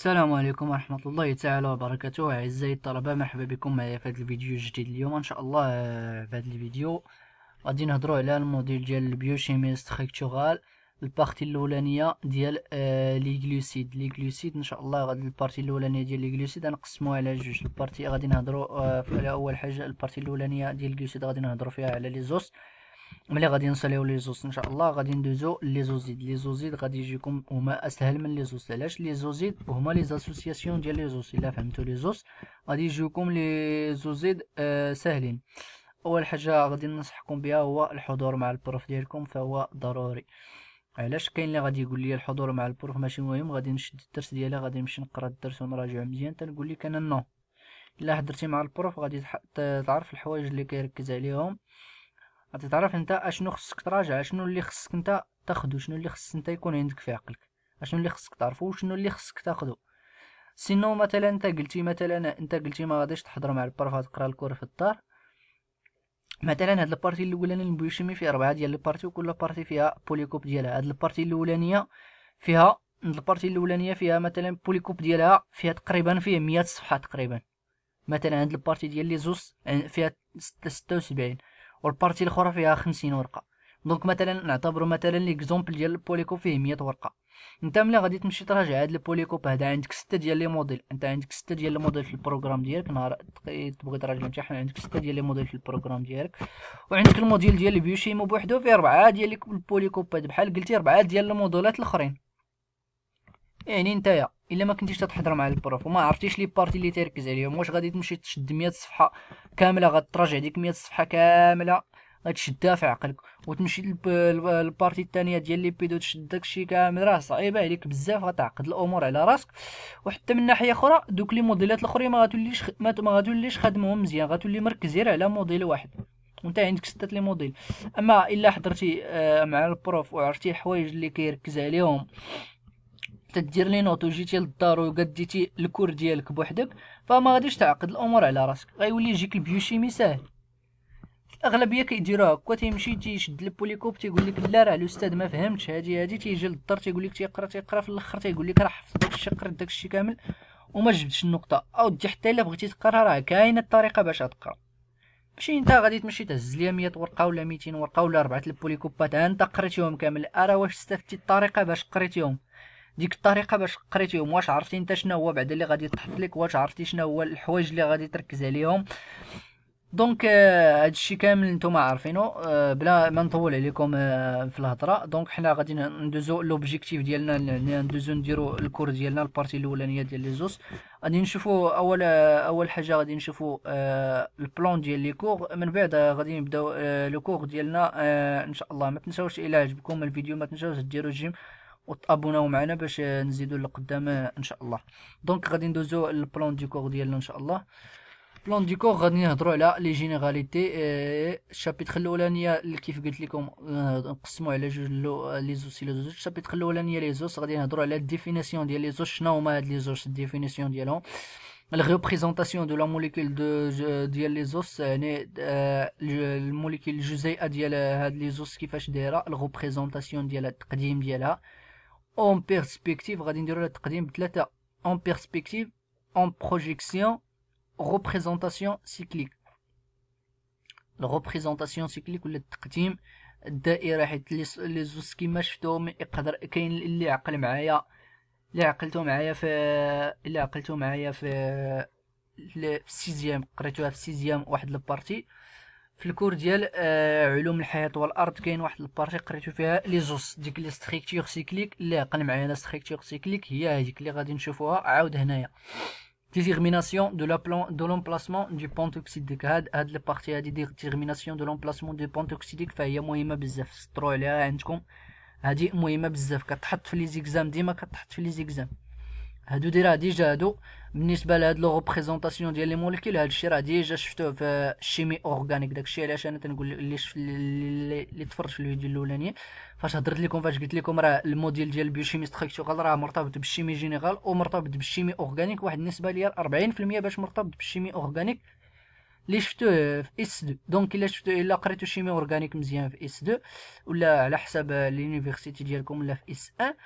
السلام عليكم ورحمة الله تعالى وبركاته. أعزائي الطلبة مرحبا بكم معايا في هذا الفيديو الجديد اليوم. إن شاء الله آه، في هذا الفيديو غادي نهضروا على ال module ديال ال biochimie structurale ال partie الأولانية ديال آه les glucides لي إن شاء الله غادي ال partie الأولانية ديال les glucides غنقسموها على جوج ال parties. غادي نهضروا آه على أول حاجة ال partie الأولانية ديال ال glucides غادي نهضروا فيها على les oses ملي غادي نساليو les oses ان شاء الله غادي ندوزو les osides. les osides غادي يجيكم هما أسهل من les oses. علاش les osides؟ هما les associations ديال les oses. إلا فهمتوا les oses غادي يجيكم les osides آه ساهلين أول حاجة غادي ننصحكم بها هو الحضور مع ال prof ديالكم فهو ضروري. علاش؟ كاين اللي غادي يقول لي الحضور مع ال prof ماشي مهم غادي نشد الدرس ديالي غادي نمشي نقرا الدرس ونراجعو مزيان. تنقول لك أنا non. إلا حضرتي مع ال prof غادي تعرف الحوايج اللي كيركز عليهم. غادي تعرف انت اشنو خصك تراجع اشنو اللي خصك انت تاخدو شنو اللي خصك انت يكون عندك في عقلك اشنو اللي خصك تعرفو وشنو اللي خصك تاخدو. sinon مثلا انت قلتي مثلا انت قلتي ما غاديش تحضر مع ال prof تقرا ال cours في الدار. مثلا هاد ال partie الاولانيه ال biochimie فيها اربعه ديال ال parties وكل partie فيها polycope ديالها. هاد ال partie الاولانية فيها ال partie الاولانية فيها مثلا polycope ديالها فيها تقريبا فيها 100 صفحة تقريبا. مثلا هاد ال partie ديال les oses فيها 76 وال partie الاخرى فيها خمسين ورقة. donc مثلا نعتبروا مثلا l'exemple ديال ال polycope فيه 100 ورقة. انت ملي غادي تمشي تراجع هاد ال polycope هذا عندك ستة ديال les modules. انت عندك ستة ديال les modules في ال programme ديالك نهار تبغي تراجع الامتحان عندك ستة ديال les modules في ال programme ديالك. وعندك ال module ديال ال biochimie بوحدو فيه أربعة ديال البوليكوبات بحال قلتي أربعة ديال الموديلات الأخرين. يعني نتايا إلا ما كنتيش تحضر مع ال prof وما عرفتيش les parties اللي تركز عليهم واش غادي تمشي تشد 100 صفحة كاملة غتراجع ديك 100 صفحة كاملة غتشدها في عقلك وتمشي لل partie الثانية ديال les lipides تشد داكشي كامل راه صعيبة عليك بزاف غتعقد الأمور على راسك. وحتى من ناحية أخرى دوك les موديلات الأخرين ما غاتوليش ما غاتوليش خدمهم مزيان غتولي مركز على module واحد. وانت عندك ستة les modules. أما إلا حضرتي آه، مع ال prof وعرفتي الحوايج اللي كيركز عليهم تدير les notes وجيتي للدار وقديتي ال cours ديالك بوحدك فما غاديش تعقد الأمور على راسك. غيولي يجيك ال biochimie ساهل. الاغلبيه كيديروها هكا تيمشي تيشد ال polycope تيقول لك لا راه الأستاذ ما فهمتش. هادي هادي تيجي للدار تيقول لك تيقرا تيقرا. في الأخر تيقول لك راه حفظ داكشي قريت داكشي كامل وما جبتش النقطة. أو دي حتى إلا بغيتي تقرا راه كاينة الطريقة باش تقرا. ماشي أنت غادي تمشي تهز ليا 100 ورقة ولا 200 ورقة ولا أربعة البوليكوبات أنت قريتيهم كامل. ارا واش استفدتي الطريقة باش قريتيهم؟ ديك الطريقة باش قريتيهم واش عرفتي انت شنو هو بعدا اللي غادي تحط لك واش عرفتي شنو هو الحوايج اللي غادي تركز عليهم. donc آه هادشي كامل نتوما عارفينو. آه بلا ما نطول عليكم آه في الهضرة. donc حنا غادي ندوزو l'objectif ديالنا ندوزو نديرو ال cours ديالنا ال partie الأولانية ديال les oses. غادي نشوفو أول أول حاجة غادي نشوفو ال plan ديال les cours. من بعد غادي نبداو le cours ديالنا إن شاء الله. ما تنساوش إلى عجبكم الفيديو ما تنساوش ديروا j'aime. وتابوناو معنا باش نزيدو لقدام إن شاء الله. donc غادي ندوزو ال plan du cours ديالنا إن شاء الله. plan du cours غادي نهضروا على les généralités ال chapitre الأولانية اللي كيف قلت لكم نقسموا على جوج les oses les oses ال chapitre الأولانية les oses غادي نهضروا على ال définition ديال les oses شنو هما هاد les oses ال définition ديالهم. La représentation de la molécule de ديال les oses يعني ال molécule الجزيئه ديال هاد les oses كيفاش دايرة. ال représentation ديالها التقديم ديالها. en perspective غادي نديرو التقديم بثلاثه en perspective en projection représentation cyclique. ال représentation cyclique ولا التقديم الدائره حيت les oses كيما شفتوهم يقدر كاين اللي عقل معايا اللي عقلتو معايا في اللي عقلتو معايا في في ال sixième قريتوها في ال sixième واحد ال partie في ال cours ديال آه علوم الحياة والأرض كاين واحد ال partie قريتو فيها les oses ديك les structures cycliques اللي عقل معايا la structure cyclique هي هذيك اللي غادي نشوفوها. عاود هنايا. Détermination de l'emplacement du pont oxydique. هاد هاد ال partie هادي détermination de l'emplacement du pont oxydique فهي مهمة بزاف. سطروا عليها عندكم. هادي مهمة بزاف. كتحط في les exams ديما كتحط في les exams. هادو ديرها déjà هادو. بالنسبة لهاد les représentations ديال les molécules هادشي راه déjà شفتوه في ال chimie organique. داكشي علاش أنا تنقول اللي شفت اللي تفرج في الفيديو الأولاني. فاش هضرت لكم فاش قلت لكم راه ال module ديال ال biochimie structurale راه مرتبط بال chimie générale ومرتبط بال chimie organique. واحد النسبة ديال 40% باش مرتبط بال chimie organique. اللي شفتوه في S 2 donc إلا شفتو إلا قريتو chimie organique مزيان في S 2 ولا على حساب l'université ديالكم ولا في S 1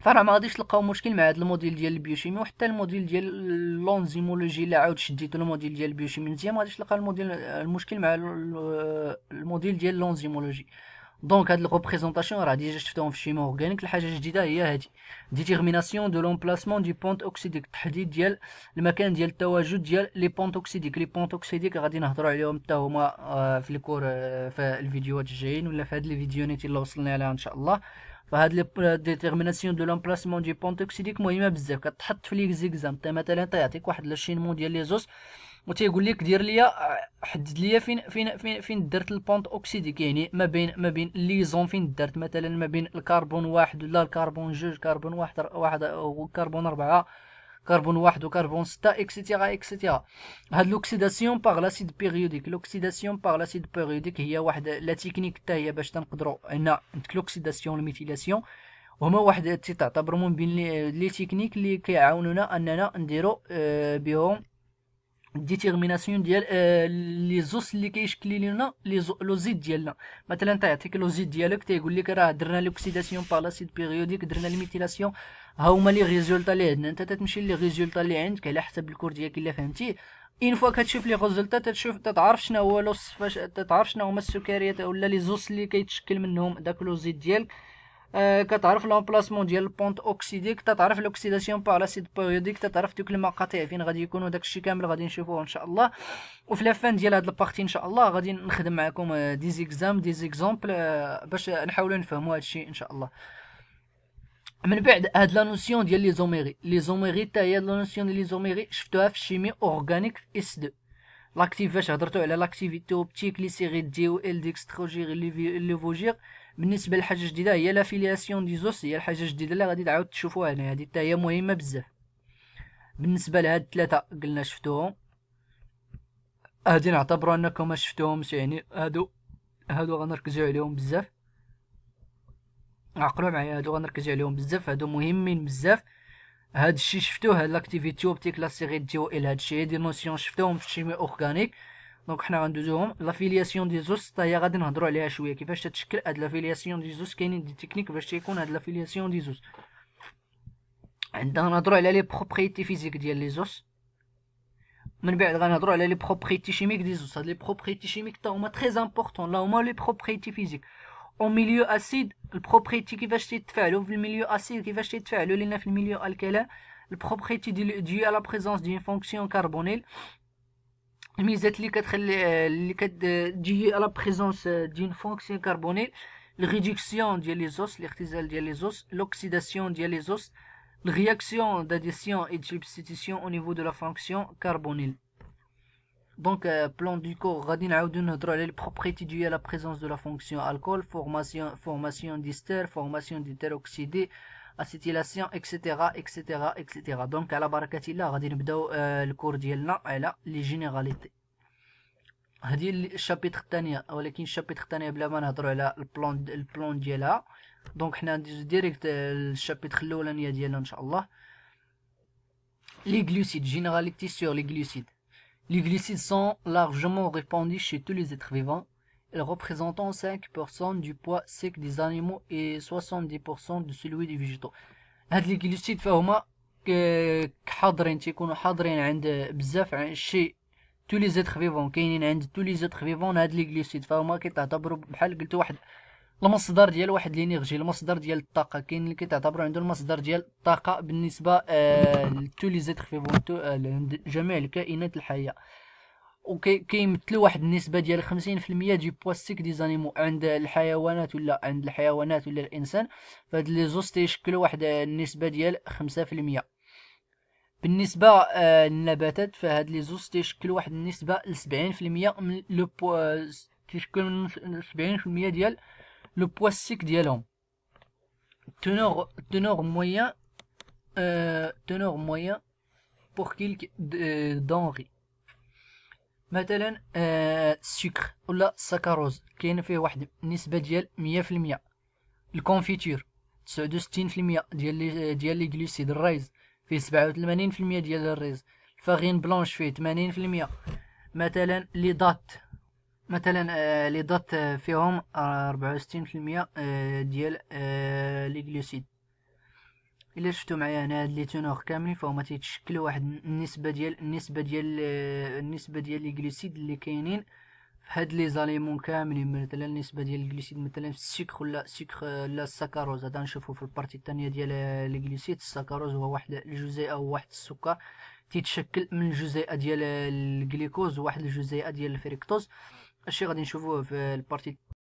فراه ما غاديش تلقاو مشكل مع هذا ال module ديال ال biochimie وحتى ال module ديال l'enzymologie الا عاود شديتو ال module ديال ال biochimie مزيان ما غاديش تلقى ال module المشكل مع ال module ديال l'enzymologie. donc هاد ال représentations راه déjà شفتوهم في ال chimie organique الحاجة الجديدة هي هادي. détermination de l'emplacement du pont oxydique التحديد ديال المكان ديال التواجد ديال les ponts oxydiques les ponts oxydiques غادي نهضروا عليهم حتى هما آه، في ال cours آه، في الفيديوهات الجايين ولا في هاد les فيديوهات اللي وصلنا لها إن شاء الله. فهاد les détermination de l'emplacement du pont oxydique مهمة بزاف كتحط في les exams مثلا تيعطيك واحد l'enchaînement ديال les oses وتيقول لك دير ليا حدد ليا فين فين فين فين درت ال pont oxydique يعني ما بين ما بين les oses فين درت. مثلا ما بين الكربون واحد ولا الكربون جوج كربون واحد واحد وكربون ربعة. كربون واحد وكربون ستة et cetera et cetera هاد l'oxydation par l'acide périodique l'oxydation par l'acide périodique هي واحد la technique حتى هي باش تنقدروا هنا عندك l'oxydation ال méthylation وهما واحد تعتبر من بين les techniques اللي كيعاونونا اننا نديرو بهم détermination ديال les oses اللي كيشكل لنا l'oside ديالنا مثلا تيعطيك l'oside ديالك تيقول لك راه درنا l'oxydation par l'acide périodique درنا ال méthylation ها هما les résultats اللي عندنا انت تتمشي les résultats اللي عندك على حسب ال cours ديالك الا فهمتي une fois كتشوف les résultats تتشوف تتعرف شنو هو فاش تتعرف شنو هما السكريات ولا les oses اللي كيتشكل منهم داك l'oside ديالك كتعرف l'emplacement ديال ال pont oxydique تتعرف l'oxydation par l'acide périodique تتعرف دوك المقاطع فين غادي يكونوا داكشي كامل غادي نشوفوه ان شاء الله وفي la fin ديال هاد ال partie ان شاء الله غادي نخدم معكم des exams des exemples باش نحاولوا نفهموا هادشي ان شاء الله من بعد هاد la notion ديال l'isomérie l'isomérie حتى هي la notion ديال l'isomérie شفتوها في ال chimie organique في S 2 l'activ فاش هضرتو على l'activité optique les séries D و L dextrogyre lévogyre بالنسبة لحاجة جديدة هي la filiation des oses هي الحاجة الجديدة اللي غادي تعاود تشوفوها هنا. هذه حتى هي مهمة بزاف. بالنسبة لهاد الثلاثه قلنا شفتوهم. هادي نعتبروا أنكم ما شفتوهمش يعني هادو هادو غنركزوا عليهم بزاف. عقلوا معايا هادو غنركزوا عليهم بزاف هادو مهمين بزاف. هاد الشيء شفتوه هاد l'activité optique la série D و L هاد الشيء des notions شفتوهم في ال chimie organique. donc حنا غندوزوهم la filiation des oses حتى هي غادي نهضروا عليها شوية كيفاش تتشكل هاد la filiation des oses كاينين des techniques باش تيكون هاد la filiation des oses عندنا نهضروا على les propriétés physiques ديال les oses من بعد غنهضروا على les propriétés chimiques des oses هاد les propriétés chimiques تا هما très importants لا هما les propriétés physiques au milieu acide ال propriétés كيفاش تيتفاعلوا في ال milieu acide كيفاش تيتفاعلوا لينا في ال milieu alcalin ال propriétés ديال la présence ديال fonction carbonyle الميزات اللي كتخلي اللي كتجي على présence d'une fonction carbonyle ال réduction ديال les oses الاختزال ديال les oses l'oxydation ديال les oses ال réaction d'addition et de substitution au niveau de la fonction carbonyle. Donc, euh, plan du corps, غادي نعاودو نهضرو على ال propriété ديال la présence de la fonction alcool formation formation d'ester formation d'éther-oxyde acétylation et cetera et cetera et cetera donc على بركه الله غادي نبداو آه ال cours ديالنا على les généralités هذه ال chapitre الثانية ولكن ال chapitre الثانية بلا ما نهضروا على ال plan ال plan ديالها donc حنا ندوزو direct ال chapitre الاولانيه ديالنا ان شاء الله les glucides généralité sur les glucides. Les glucides sont largement répandus chez tous les êtres vivants. Représentant 5% du poids sec des animaux et 70% de celui des végétaux. هاد les glucides فهما حاضرين تيكونوا حاضرين عند بزاف شي tous les êtres vivants كاينين عند tous les êtres vivants هاد les glucides فهما كيتعتبروا بحال قلت واحد المصدر ديال واحد l'énergie المصدر ديال الطاقة. كاين اللي كيتعتبروا عنده المصدر ديال الطاقة بالنسبة آه ل tous les êtres vivants آه جميع الكائنات الحية. وكيمثلوا واحد النسبة ديال 50% des poids secs des animaux عند الحيوانات ولا عند الحيوانات ولا الإنسان فهاد les oses تيشكلوا واحد النسبة ديال 5% بالنسبة آه للنباتات فهاد les oses تيشكلوا واحد النسبة ل 70% من le poids تيشكل من 70% ديال le poids sec ديالهم. teneur teneur moyenne teneur moyenne pour quelques denrées مثلا آه السكر ولا السكروز كاين فيه واحد النسبة ديال مية في المية. ال confiture تسعود وستين في المية ديال les ديال les glucides ال riz. فيه سبعة وثمانين في المية ديال ال riz. ال farine blanche فيه تمانين في المية. مثلا les dattes مثلا آه les dattes فيهم ربعة وستين في المية آه ديال آه les glucides إلا شفتو معايا هنا هاد les teneurs كاملين فهما تيتشكلوا واحد النسبة ديال النسبة ديال النسبة ديال les glucides اللي كاينين في هاد les aliments كاملين مثلا النسبة ديال ال glucides مثلا في السكر ولا السكر la السكروز هذا نشوفو في ال partie الثانية ديال les glucides السكروز هو واحد الجزيئة هو واحد السكر تيتشكل من الجزيئه ديال الجليكوز وواحد الجزيئة ديال الفريكتوز. الشيء غادي نشوفوه في ال partie